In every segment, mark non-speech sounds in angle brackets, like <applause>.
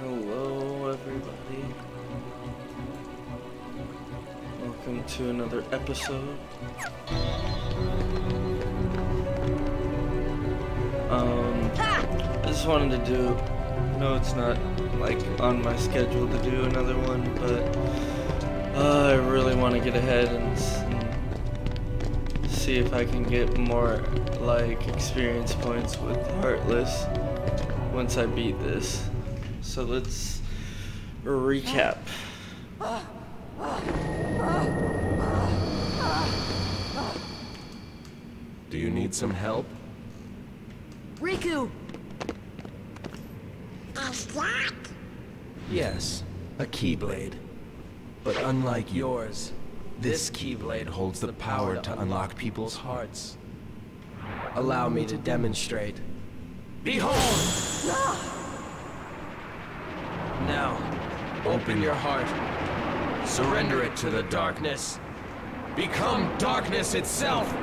Hello, everybody. Welcome to another episode. Um, I just wanted to do. No, it's not like on my schedule to do another one, but uh, I really want to get ahead and, and see if I can get more like experience points with Heartless once I beat this. So let's recap. Do you need some help? Riku! Yes, a Keyblade. But unlike yours, this Keyblade holds the power to unlock people's hearts. Allow me to demonstrate. Behold! Ah! Now, open your heart. Surrender it to the darkness. Become darkness itself! <sighs>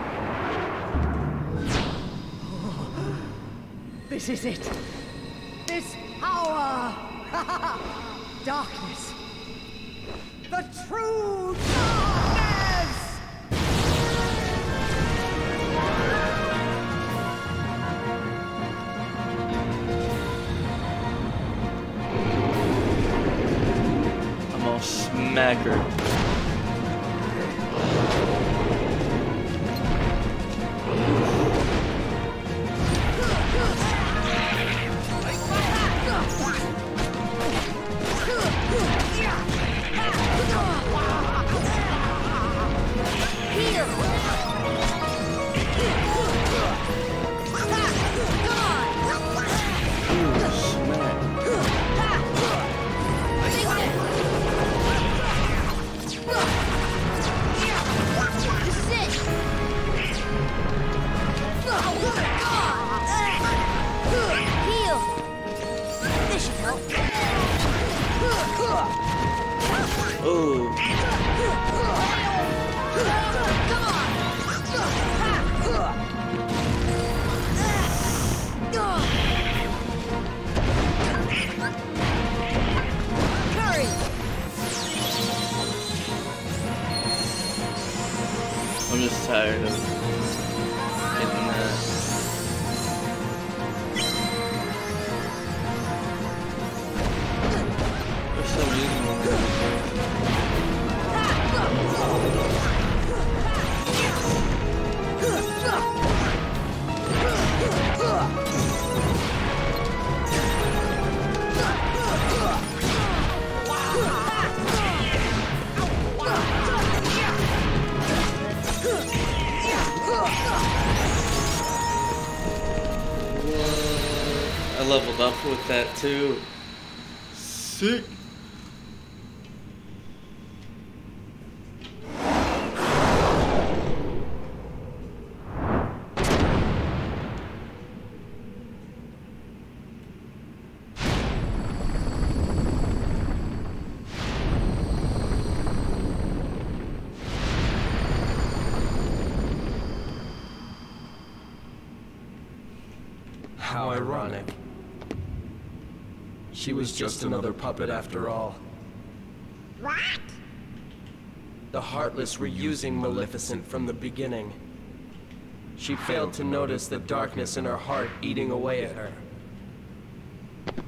This is it! This power! <laughs> darkness! The true darkness! I'm with that too. Sick. How ironic. She was just another puppet after all. What? The Heartless were using Maleficent from the beginning. She failed to notice the darkness in her heart eating away at her.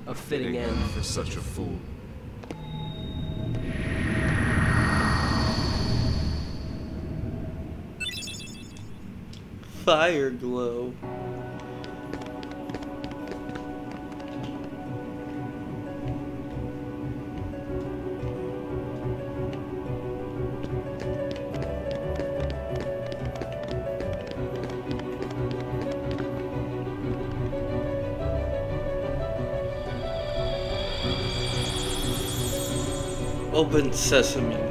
A fitting end for such a fool. Fire glow. Open sesame.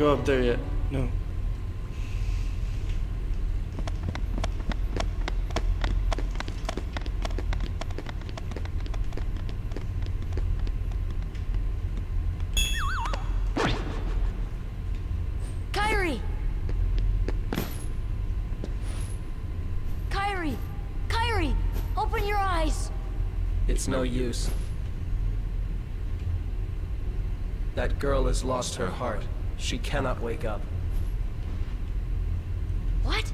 Go up there yet. No. Kairi! Kairi! Kairi! Open your eyes! It's no use. That girl has lost her heart. She cannot wake up. What?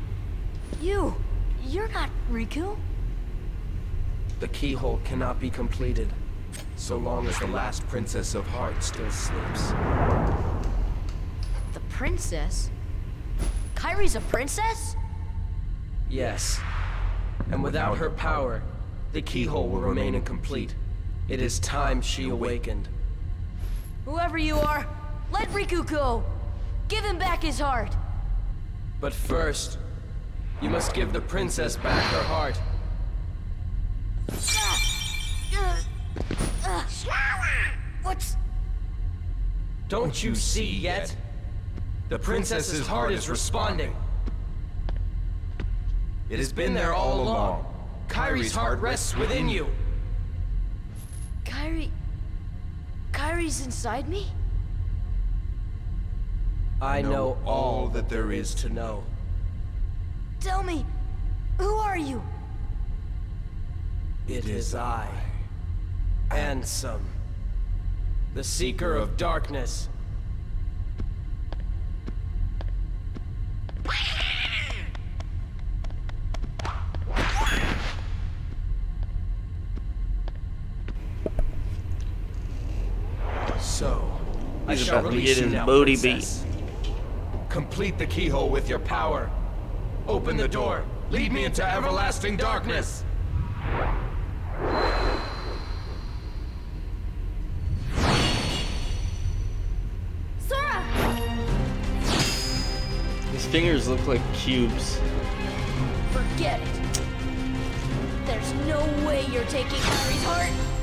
You! You're not Riku? The keyhole cannot be completed, so long as the last Princess of Heart still sleeps. The princess? Kairi's a princess? Yes. And without her power, the keyhole will remain incomplete. It is time she awakened. Whoever you are, let Riku go! Give him back his heart! But first, you must give the princess back her heart. What's... Don't you see yet? The princess's heart is responding. It has been there all along. Kairi's heart rests within you. Kairi... Kairi's inside me? I know all that there is to know. Tell me, who are you? It is I, Ansem, the Seeker of Darkness. So, I shall release you now, booty princess. Complete the keyhole with your power. Open the door. Lead me into everlasting darkness. Sora! His fingers look like cubes. Forget it. There's no way you're taking Kairi's heart.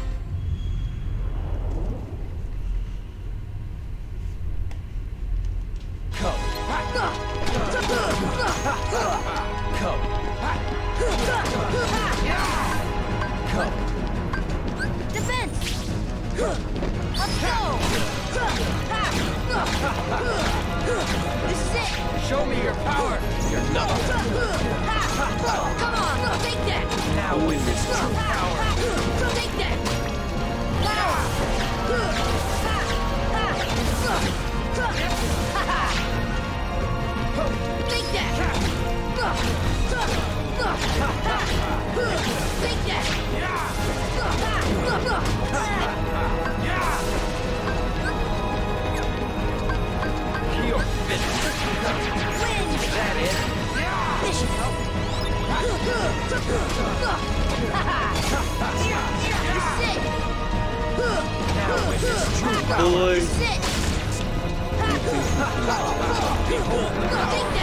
That!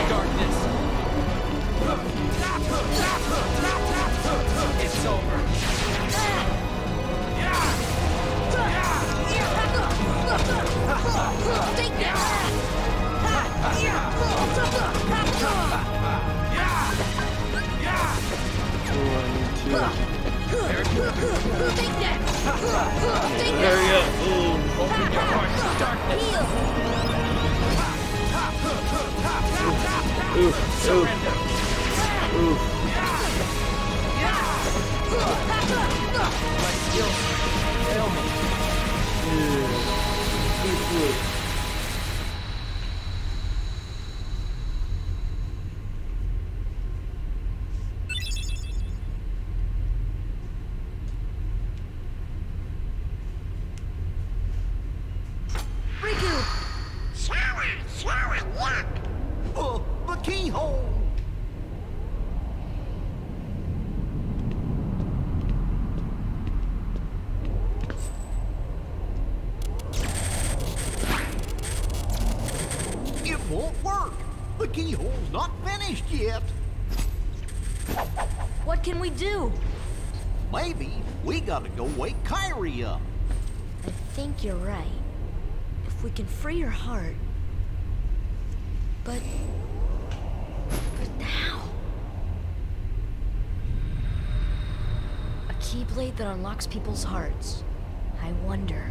darkness. It's over. Take that! I need to. Take that! Take Hurry up. Ooh. Open your heart to me. Oof. Oh, the keyhole! It won't work. The keyhole's not finished yet. What can we do? Maybe we gotta go wake Kairi up. I you're right. If we can free her heart, But. But how? A keyblade that unlocks people's hearts. I wonder.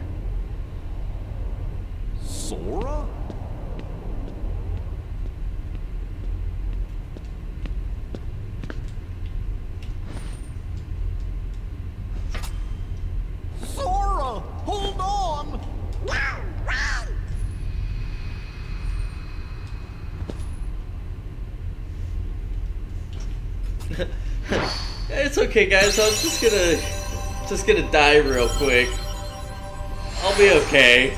Sora? Sora! Hold on! It's okay, guys. I'm just gonna, just gonna die real quick. I'll be okay.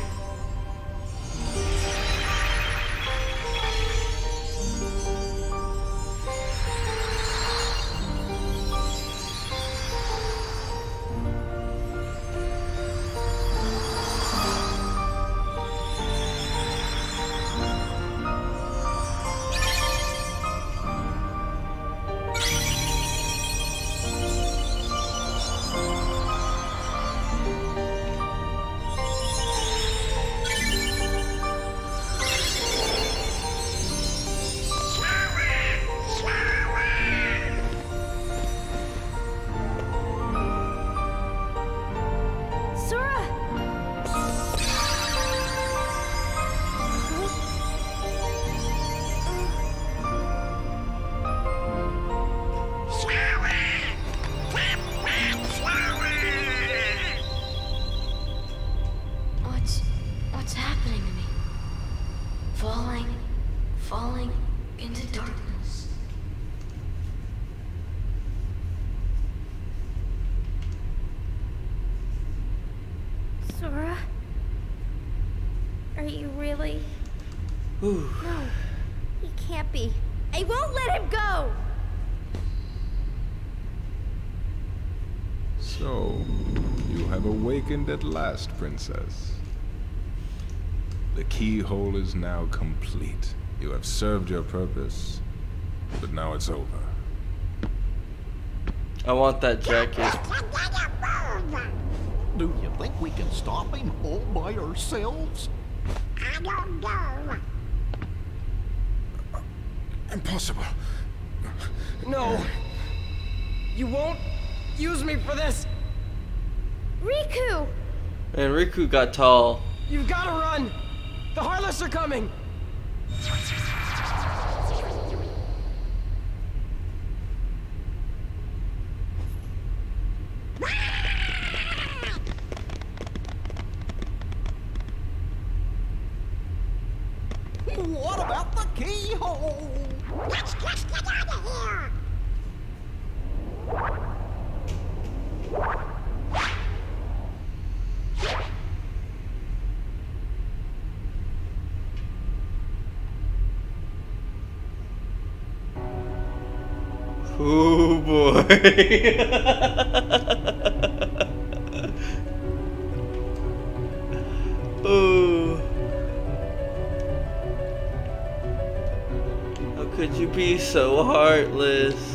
Awakened at last, Princess. The keyhole is now complete. You have served your purpose, but now it's over. I want that jacket. Do you think we can stop him all by ourselves? I don't know. Impossible. No! You won't use me for this! Riku! And Riku got tall. You've gotta run! The Heartless are coming! What about the keyhole? Let's just get out of here! Oh boy. oh. How could you be so heartless?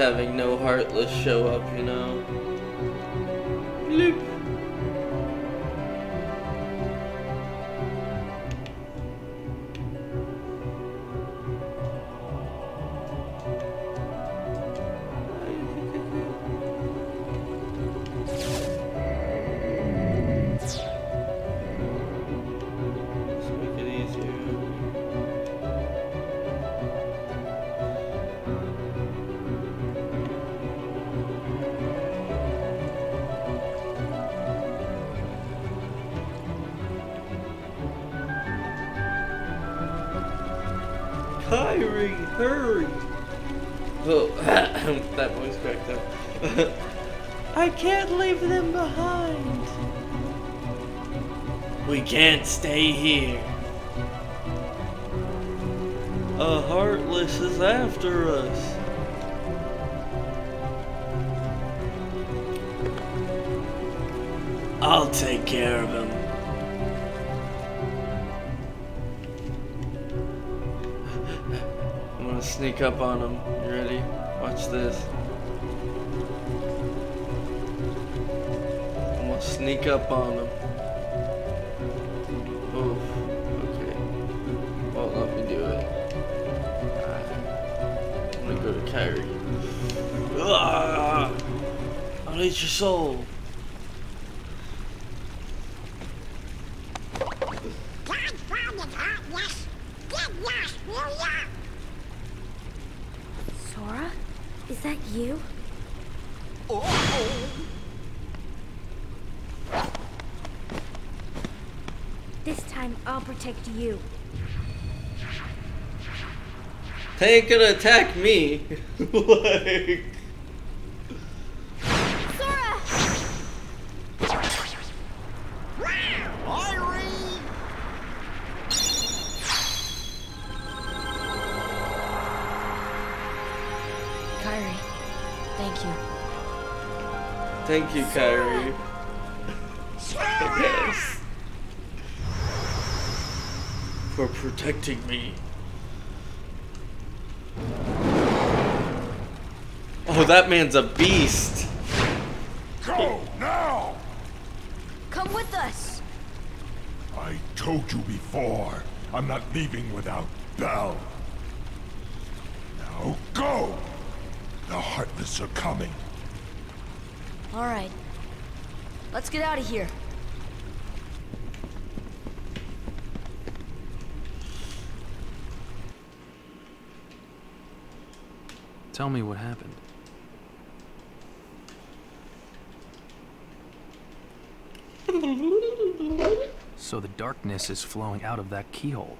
Having no Heartless show up, you know? Can't stay here. A Heartless is after us. I'll take care of him. I'm gonna sneak up on him. You ready? Watch this. I'm gonna sneak up on him. Ah! I'll eat your soul. Transform in heartless. Get lost, will ya? Sora? Is that you? This time I'll protect you. They ain't gonna attack me. <laughs> like. Thank you, Kairi. yes. For protecting me. Oh, that man's a beast. Go now! Come with us. I told you before, I'm not leaving without Belle. Now go! The Heartless are coming. All right. Let's get out of here. Tell me what happened. So the darkness is flowing out of that keyhole.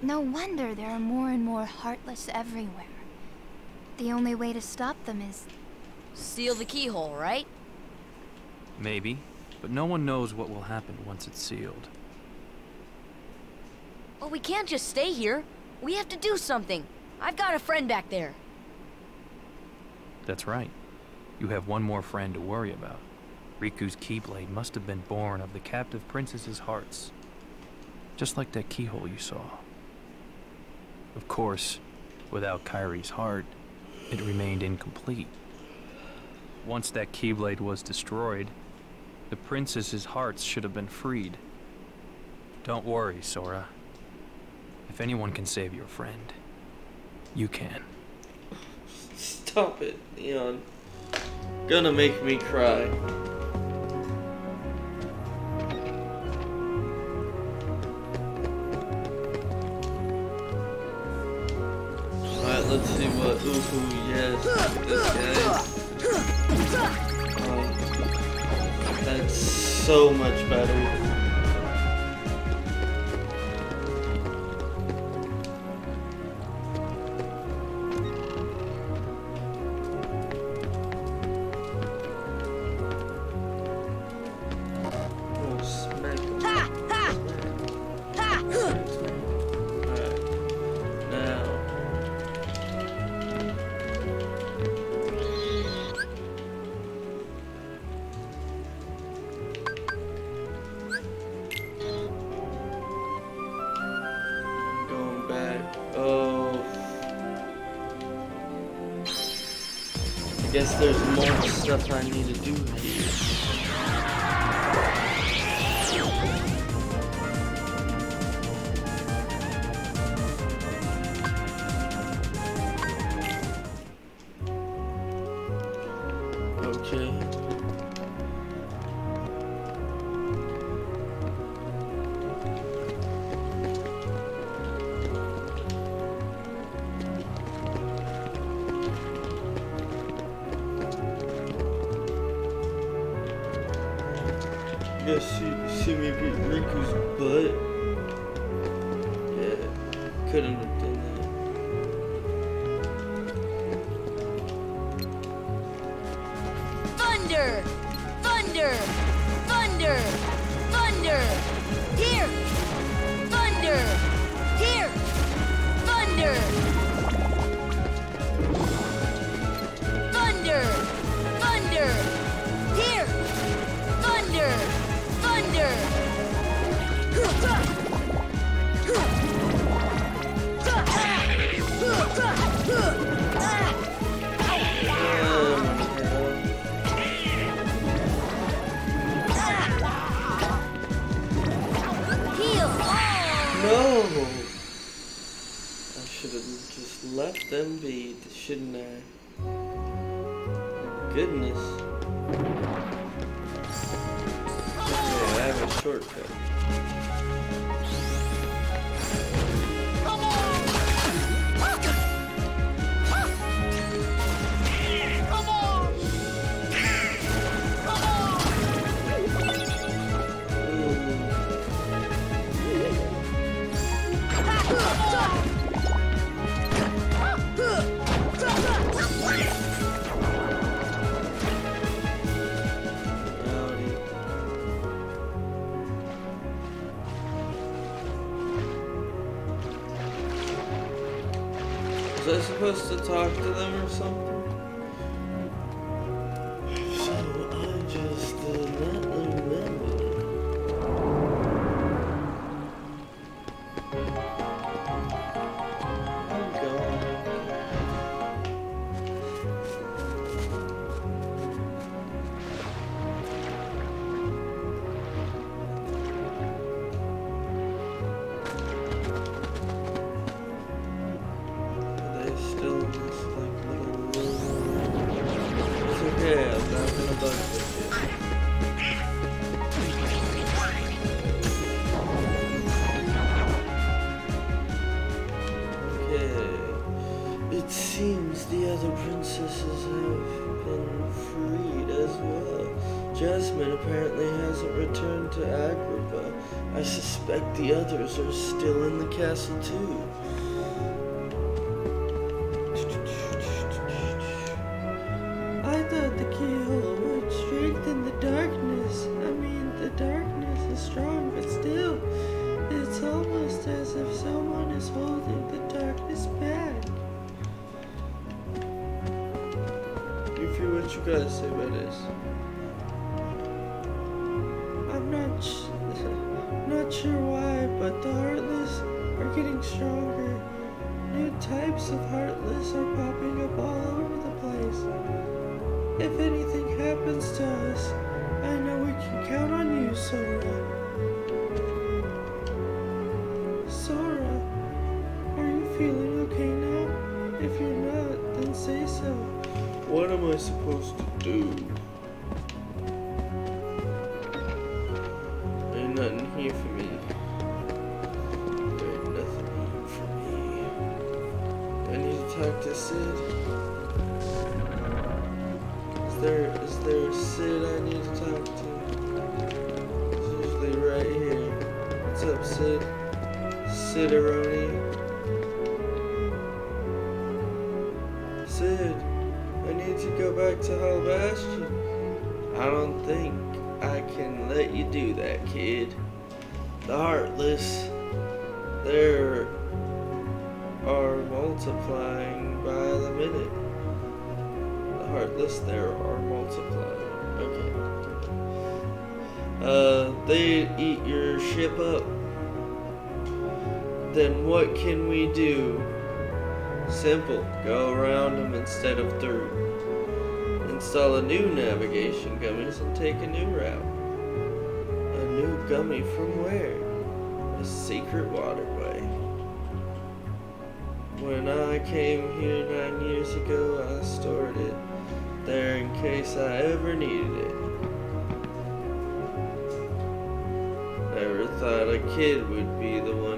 No wonder there are more and more Heartless everywhere. The only way to stop them is... Seal the keyhole, right? Maybe, but no one knows what will happen once it's sealed. Well, we can't just stay here. We have to do something. I've got a friend back there. That's right. You have one more friend to worry about. Riku's Keyblade must have been born of the captive princess's hearts. Just like that keyhole you saw. Of course, without Kairi's heart, it remained incomplete. Once that Keyblade was destroyed, the princess's hearts should have been freed. Don't worry, Sora. If anyone can save your friend, you can. Stop it, Leon. Gonna make me cry. Alright, let's see what Uhu, yes, this. Oh, that's so much better. Guess there's more stuff I need to do here. Supposed to talk to them or something? Princesses have been freed as well. Jasmine apparently hasn't returned to Agrabah. I suspect the others are still in the castle too. Us, I know we can count on you, Sora. Sora, are you feeling okay now? If you're not, then say so. What am I supposed to do? What's up, Cid? I need to go back to Hollow Bastion. I don't think I can let you do that, kid. The Heartless, they're are multiplying by the minute. The Heartless there are multiplying. Okay. Uh, they eat your ship up. Then what can we do? Simple. Go around them instead of through. Install a new navigation gummies and take a new route. A new gummy from where? A secret waterway. When I came here nine years ago, I stored it there in case I ever needed it. Never thought a kid would be the one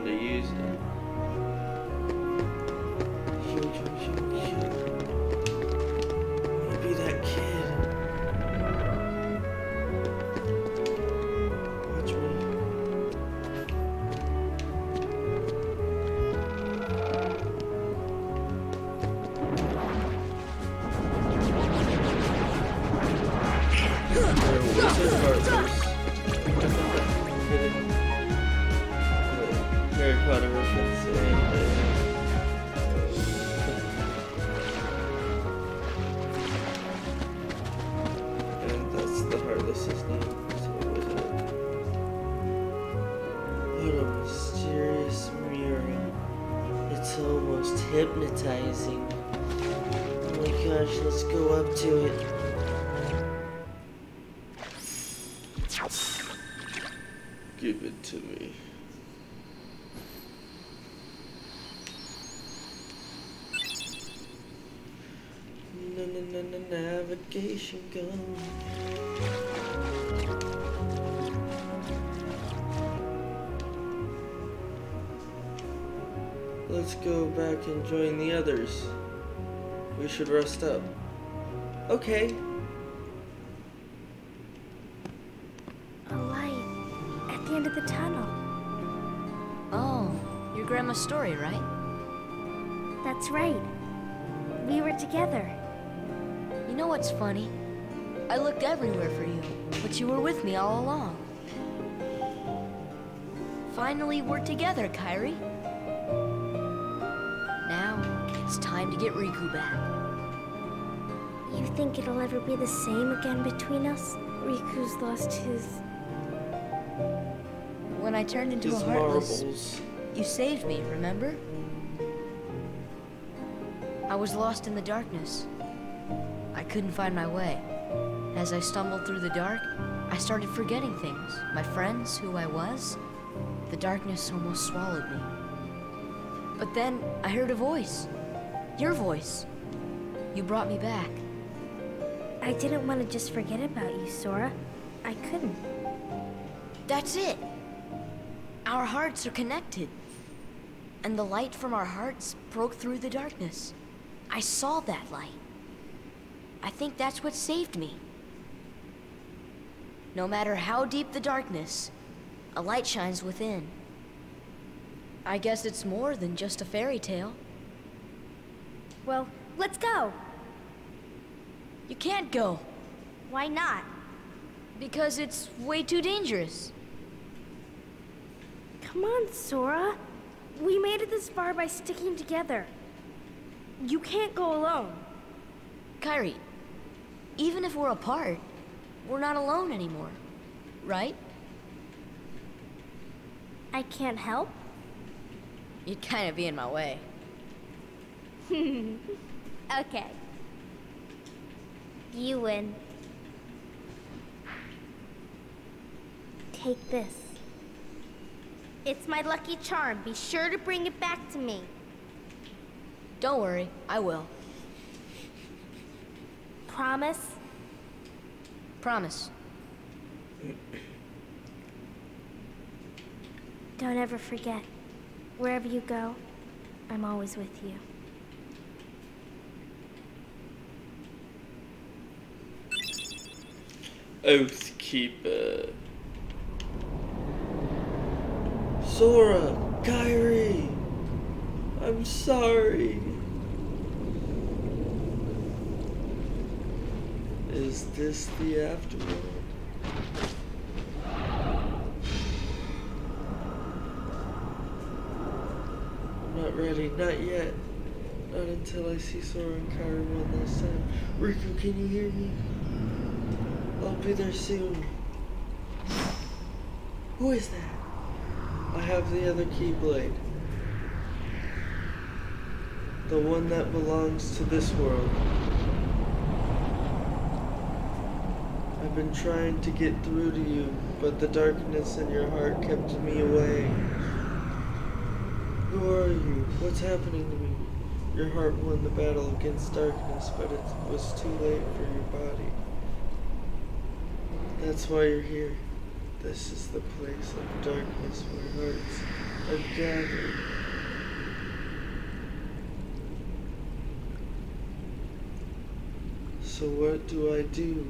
It to me. Na na na na navigation gun. Let's go back and join the others. We should rest up. Okay. Your grandma's story, right? That's right. We were together. You know what's funny? I looked everywhere for you, but you were with me all along. Finally, we're together, Kairi. Now, it's time to get Riku back. You think it'll ever be the same again between us? Riku's lost his. When I turned into His a heartless, marbles. You saved me, remember? I was lost in the darkness. I couldn't find my way. As I stumbled through the dark, I started forgetting things. My friends, who I was. The darkness almost swallowed me. But then I heard a voice. Your voice. You brought me back. I didn't want to just forget about you, Sora. I couldn't. That's it. Our hearts are connected. And the light from our hearts broke through the darkness. I saw that light. I think that's what saved me. No matter how deep the darkness, a light shines within. I guess it's more than just a fairy tale. Well, let's go. You can't go, Why not? because it's way too dangerous. Come on, Sora. We made it this far by sticking together. You can't go alone. Kairi, even if we're apart, we're not alone anymore, right? I can't help. You'd kind of be in my way. Hmm. <laughs> Okay. You win. Take this. It's my lucky charm. Be sure to bring it back to me. Don't worry, I will. Promise? Promise. Don't ever forget. Wherever you go, I'm always with you. Oathkeeper. Sora, Kairi, I'm sorry. Is this the afterworld? I'm not ready, not yet. Not until I see Sora and Kairi one last time. Riku, can you hear me? I'll be there soon. Who is that? I have the other Keyblade. The one that belongs to this world. I've been trying to get through to you, but the darkness in your heart kept me away. Who are you? What's happening to me? Your heart won the battle against darkness, but it was too late for your body. That's why you're here. This is the place of darkness where hearts are gathered. So what do I do?